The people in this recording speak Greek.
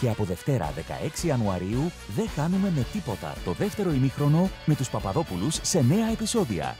Και από Δευτέρα 16 Ιανουαρίου δεν χάνουμε με τίποτα το δεύτερο ημίχρονο με τους Παπαδόπουλους σε νέα επεισόδια.